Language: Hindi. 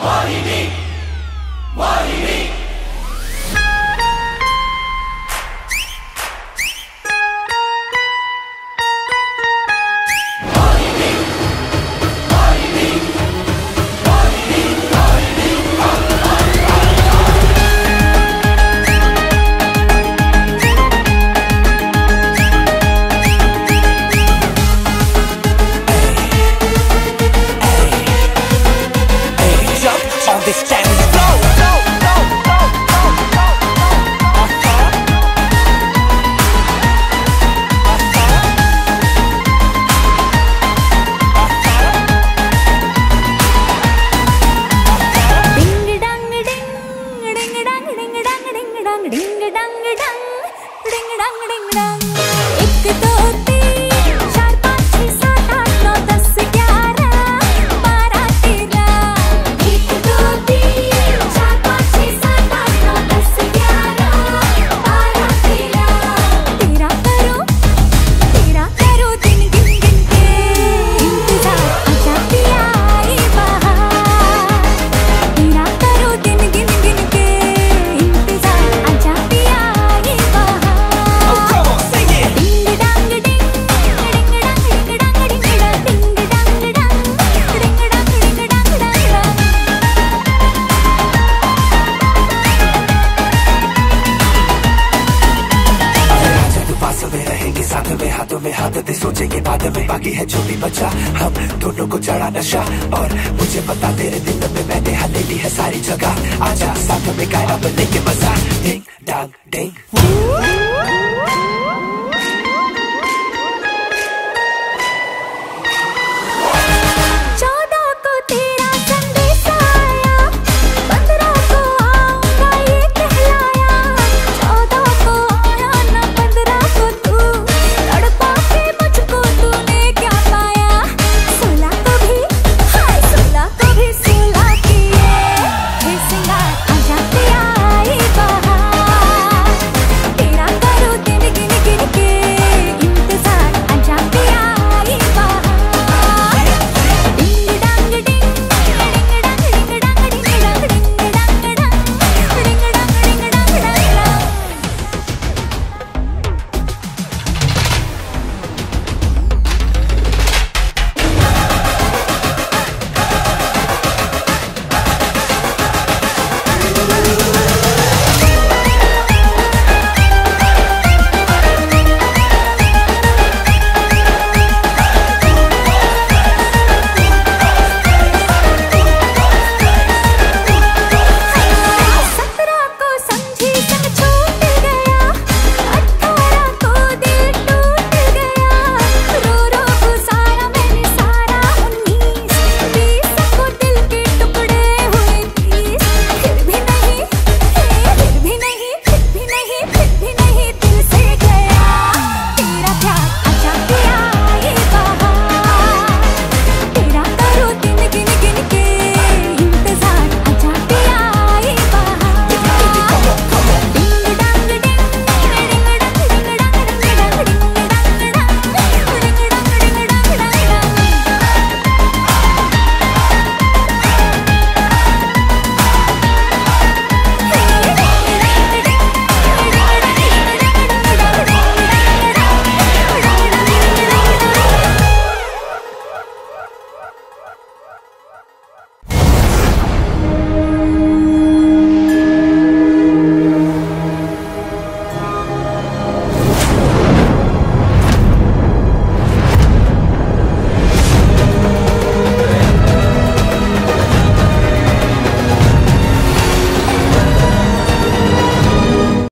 Holy dang ding dang dang, ding dang ding dang. एक दो में, हाथों में, हाथ दे के बाद में, बाकी है जो भी बचा। हम दोनों को चढ़ा नशा, और मुझे पता तेरे दिल में मैंने हले ली है सारी जगह। आजा, साथ में गाया बनने के मज़ा डिंग डांग डिंग